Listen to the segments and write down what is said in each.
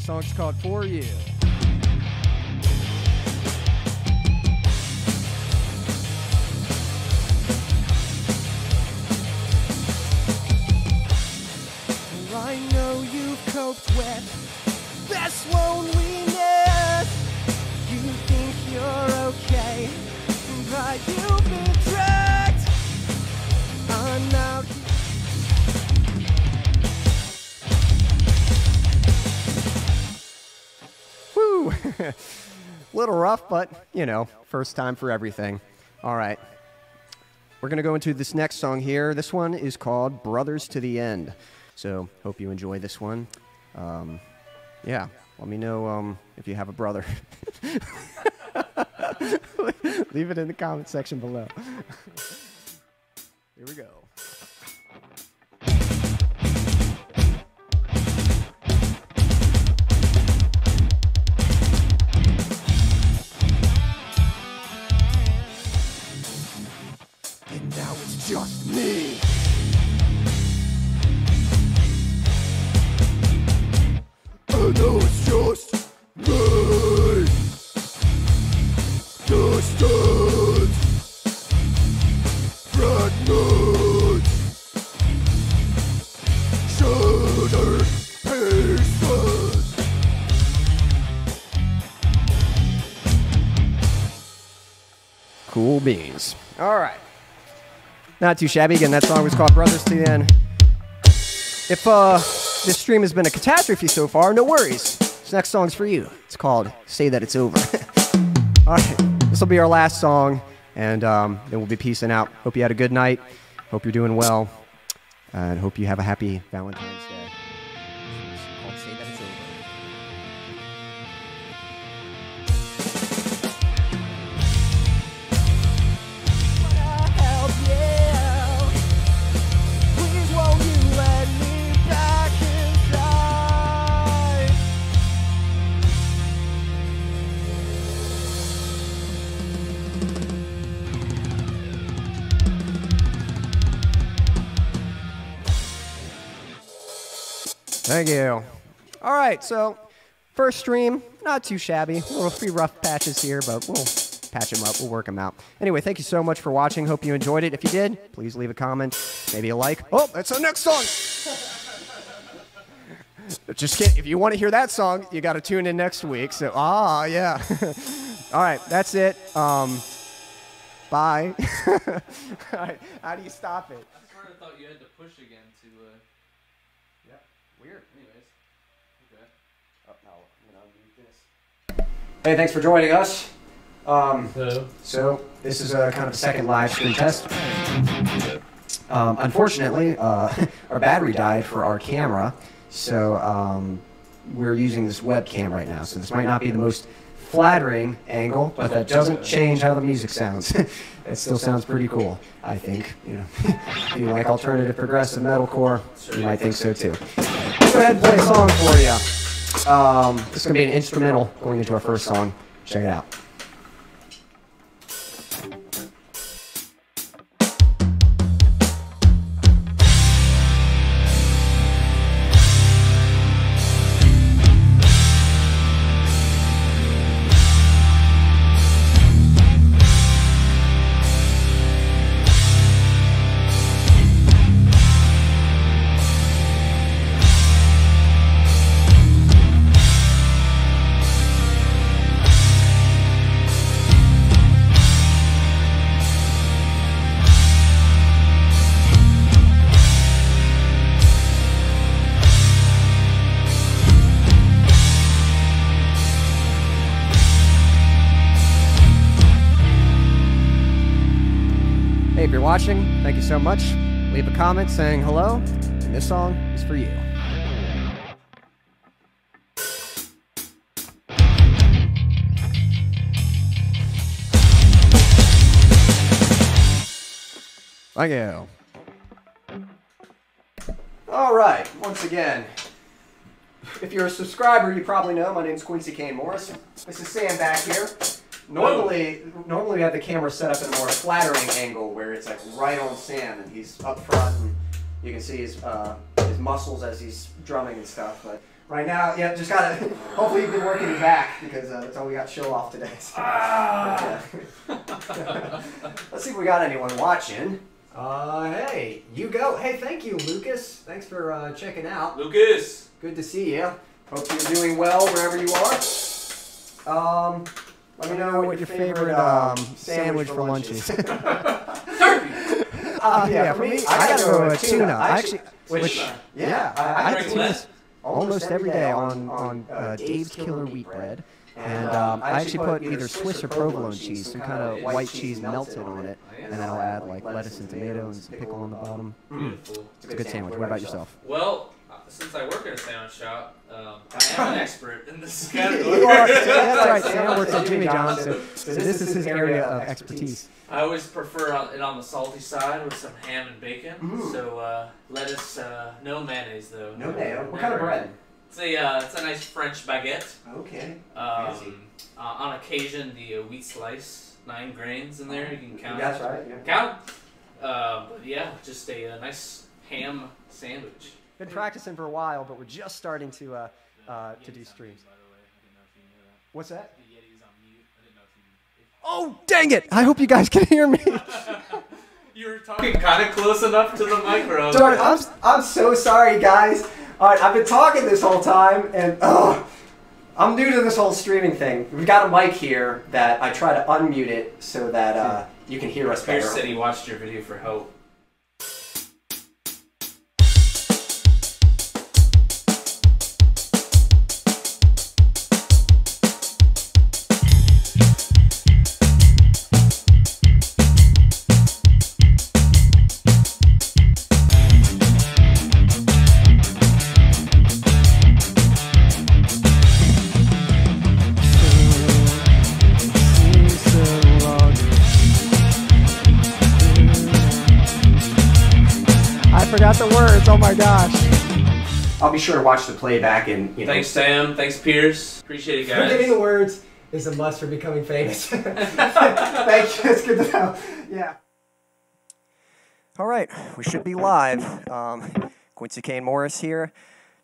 The song's called For You. Oh, I know you've coped with this loneliness. Little rough, but you know, first time for everything. All right. We're going to go into this next song here. This one is called Brothers to the End. So, hope you enjoy this one. Um, yeah, let me know um, if you have a brother. Leave it in the comment section below. Here we go. Now it's just me. Oh, I know it's just me. Distant fragments. Shattered pieces. Cool beans. All right. Not too shabby. Again, that song was called Brothers to the End. If uh, this stream has been a catastrophe so far, no worries. This next song's for you. It's called Say That It's Over. All right. This will be our last song, and um, then we'll be peacing out. Hope you had a good night. Hope you're doing well. And hope you have a happy Valentine's Day. Thank you. All right, so first stream, not too shabby. A little few rough patches here, but we'll patch them up. We'll work them out. Anyway, thank you so much for watching. Hope you enjoyed it. If you did, please leave a comment, maybe a like. Oh, that's our next song. Just kidding. If you want to hear that song, you got to tune in next week. So, ah, yeah. All right, that's it. Um, bye. All right, how do you stop it? I sort of thought you had to push again to. Uh, Yeah, weird. anyways. Okay. Oh, no, I'm gonna undo this. Hey, thanks for joining us. Um, So. so this is a kind of a second live stream test. Um, unfortunately, uh, our battery died for our camera, so um, we're using this webcam right now. So this might not be the most flattering angle, but that doesn't change how the music sounds. it still sounds pretty cool, I think. You know, if you like alternative progressive metalcore, you might think so too. Let's go ahead and play a song for you. Um, this is gonna be an instrumental going into our first song. Check it out. You're watching, thank you so much. Leave a comment saying hello, and this song is for you. Thank you. All right, once again, if you're a subscriber, you probably know my name's Quincy Kane Morris. This is Sam back here. Normally, normally we have the camera set up in a more flattering angle where it's like right on Sam and he's up front and you can see his uh, his muscles as he's drumming and stuff. But Right now, yeah, just gotta. Hopefully, you've been working your back because uh, that's all we got to show off today. So, Ah! Let's see if we got anyone watching. Uh, hey, you go. Hey, thank you, Lucas. Thanks for uh, checking out. Lucas! Good to see you. Hope you're doing well wherever you are. Um, let me know what, your favorite um, sandwich for lunch is. Turkey! Uh, yeah, for me, I gotta go with tuna. I actually, Which, which, uh, yeah, I, I I drink tuna less. almost every day on on uh, Dave's Killer Wheat Bread, and um, I actually put either Swiss or provolone cheese, some kind of white cheese melted on it, and then I'll add like lettuce and tomato and some pickle on the bottom. Beautiful. It's a good sandwich. What about yourself? Well, uh, since I work at a sandwich shop, um, I am an expert in this category. You are. That's right. Sam works at Jimmy John's, so, so this is his area of expertise. I always prefer it on the salty side with some ham and bacon. Mm. So uh, lettuce, uh, no mayonnaise though. No mayo. What kind of bread? It's a uh, it's a nice French baguette. Okay. Fancy. Um, uh, on occasion, the uh, wheat slice, nine grains in there. You can count. That's right. Yeah. Count. Uh, but yeah, just a, uh nice ham sandwich. Been practicing for a while, but we're just starting to uh, uh, to do streams. What's that? Oh, dang it! I hope you guys can hear me. You were talking kind of close enough to the micro. Darn, I'm, I'm so sorry, guys. All right, I've been talking this whole time, and oh, I'm new to this whole streaming thing. We've got a mic here that I try to unmute it so that uh, you can hear us better. Pierce said he watched your video for help. Oh my gosh. I'll be sure to watch the playback and you know. Thanks, Sam. Thanks, Pierce. Appreciate it, guys. Forgetting the words is a must for becoming famous. Thank you. It's good to know. Yeah. All right, we should be live. Um, Quincy Kane Morris here.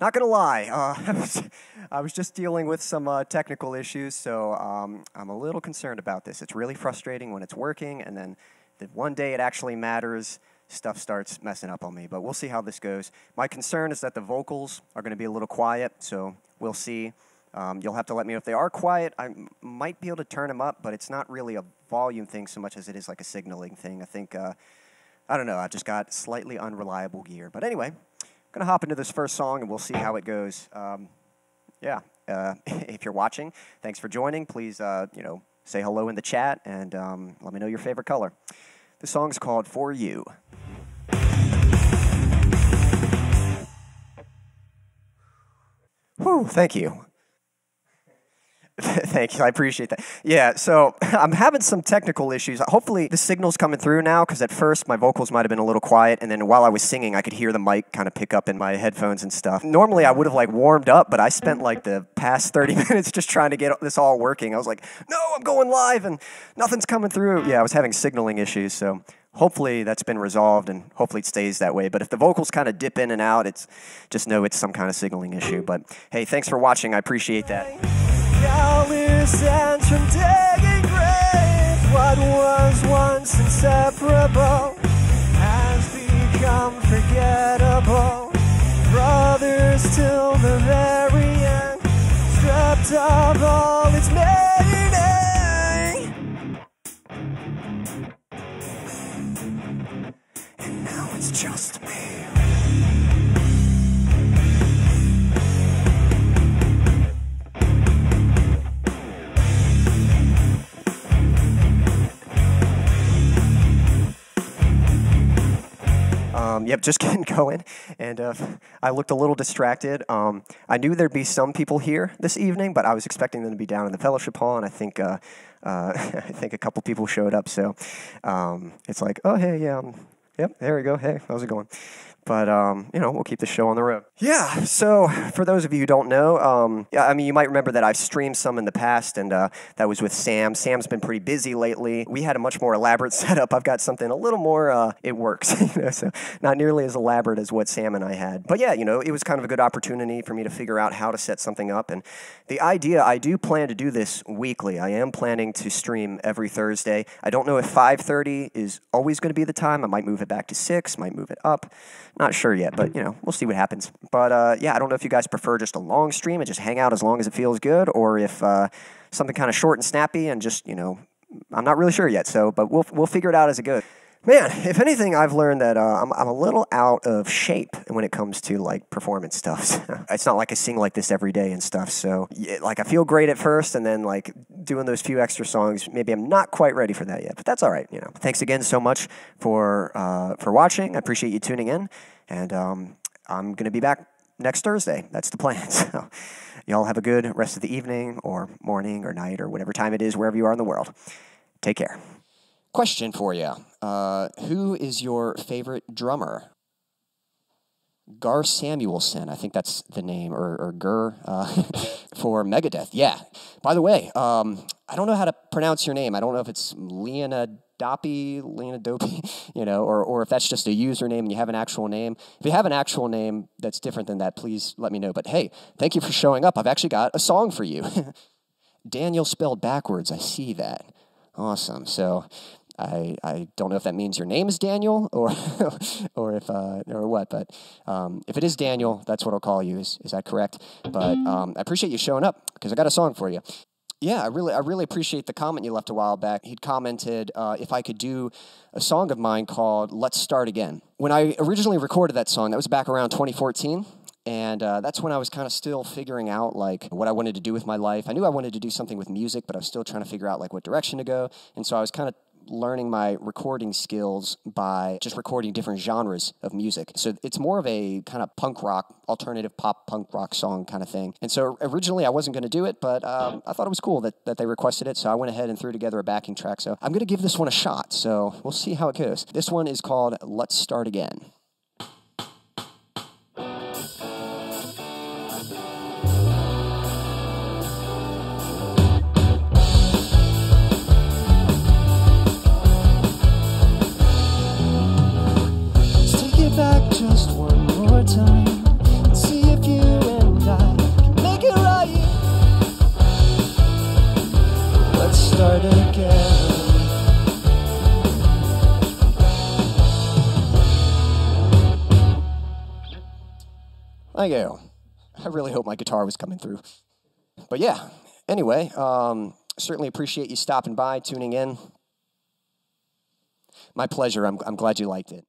Not gonna lie, uh, I, was, I was just dealing with some uh, technical issues, so um, I'm a little concerned about this. It's really frustrating when it's working, and then the one day it actually matters, stuff starts messing up on me. But we'll see how this goes. My concern is that the vocals are going to be a little quiet, so we'll see. Um, you'll have to let me know if they are quiet. I might be able to turn them up, but it's not really a volume thing so much as it is like a signaling thing. I think, uh, I don't know, I just got slightly unreliable gear. But anyway, I'm going to hop into this first song and we'll see how it goes. Um, yeah, uh, if you're watching, thanks for joining. Please, uh, you know, say hello in the chat and um, let me know your favorite color. The song's called For You. Whew, thank you. Thank you. I appreciate that. Yeah, so I'm having some technical issues. Hopefully, the signal's coming through now because at first my vocals might have been a little quiet, and then while I was singing, I could hear the mic kind of pick up in my headphones and stuff. Normally, I would have like warmed up, but I spent like the past 30 minutes just trying to get this all working. I was like, no, I'm going live, and nothing's coming through. Yeah, I was having signaling issues, so hopefully that's been resolved and hopefully it stays that way. But if the vocals kind of dip in and out, it's just know it's some kind of signaling issue. But hey, thanks for watching. I appreciate that. What was once inseparable has become forgettable. Brothers till the very end, stripped of all Um, yep, just getting going. And uh, I looked a little distracted. Um, I knew there'd be some people here this evening, but I was expecting them to be down in the fellowship hall, and I think uh, uh, I think a couple people showed up. So um, it's like, oh hey, yeah, um, yep, there we go. Hey, how's it going? But um, you know, we'll keep the show on the road. Yeah. So for those of you who don't know, um, yeah, I mean, you might remember that I've streamed some in the past, and uh, that was with Sam. Sam's been pretty busy lately. We had a much more elaborate setup. I've got something a little more. Uh, it works, you know, so not nearly as elaborate as what Sam and I had. But yeah, you know, it was kind of a good opportunity for me to figure out how to set something up. And the idea, I do plan to do this weekly. I am planning to stream every Thursday. I don't know if 5:30 is always going to be the time. I might move it back to six. Might move it up. Not sure yet, but you know, we'll see what happens. But uh, yeah, I don't know if you guys prefer just a long stream and just hang out as long as it feels good, or if uh, something kind of short and snappy and just you know, I'm not really sure yet. So, but we'll we'll figure it out as it goes. Man, if anything, I've learned that uh, I'm, I'm a little out of shape when it comes to like performance stuff. it's not like I sing like this every day and stuff. So, like, I feel great at first, and then like doing those few extra songs, maybe I'm not quite ready for that yet. But that's all right. You know. Thanks again so much for uh, for watching. I appreciate you tuning in, and um, I'm gonna be back next Thursday. That's the plan. So, y'all have a good rest of the evening, or morning, or night, or whatever time it is, wherever you are in the world. Take care. Question for you. Uh, who is your favorite drummer? Gar Samuelson, I think that's the name, or, or Gur uh, for Megadeth. Yeah. By the way, um, I don't know how to pronounce your name. I don't know if it's Leona Doppy, Lena Dopey, you know, or, or if that's just a username and you have an actual name. If you have an actual name that's different than that, please let me know. But hey, thank you for showing up. I've actually got a song for you. Daniel spelled backwards. I see that. Awesome. So I, I don't know if that means your name is Daniel or or if uh, or what, but um, if it is Daniel, that's what I'll call you. Is is that correct? But um, I appreciate you showing up because I got a song for you. Yeah, I really I really appreciate the comment you left a while back. He'd commented uh, if I could do a song of mine called "Let's Start Again." When I originally recorded that song, that was back around 2014 and uh, that's when I was kind of still figuring out like what I wanted to do with my life. I knew I wanted to do something with music, but I was still trying to figure out like what direction to go. And so I was kind of learning my recording skills by just recording different genres of music. So it's more of a kind of punk rock, alternative pop punk rock song kind of thing. And so originally I wasn't going to do it, but um, I thought it was cool that, that they requested it. So I went ahead and threw together a backing track. So I'm going to give this one a shot. So we'll see how it goes. This one is called Let's Start Again. Thank you. I really hope my guitar was coming through. But yeah, anyway, um, certainly appreciate you stopping by, tuning in. My pleasure. I'm, I'm glad you liked it.